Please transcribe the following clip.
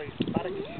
Charlie.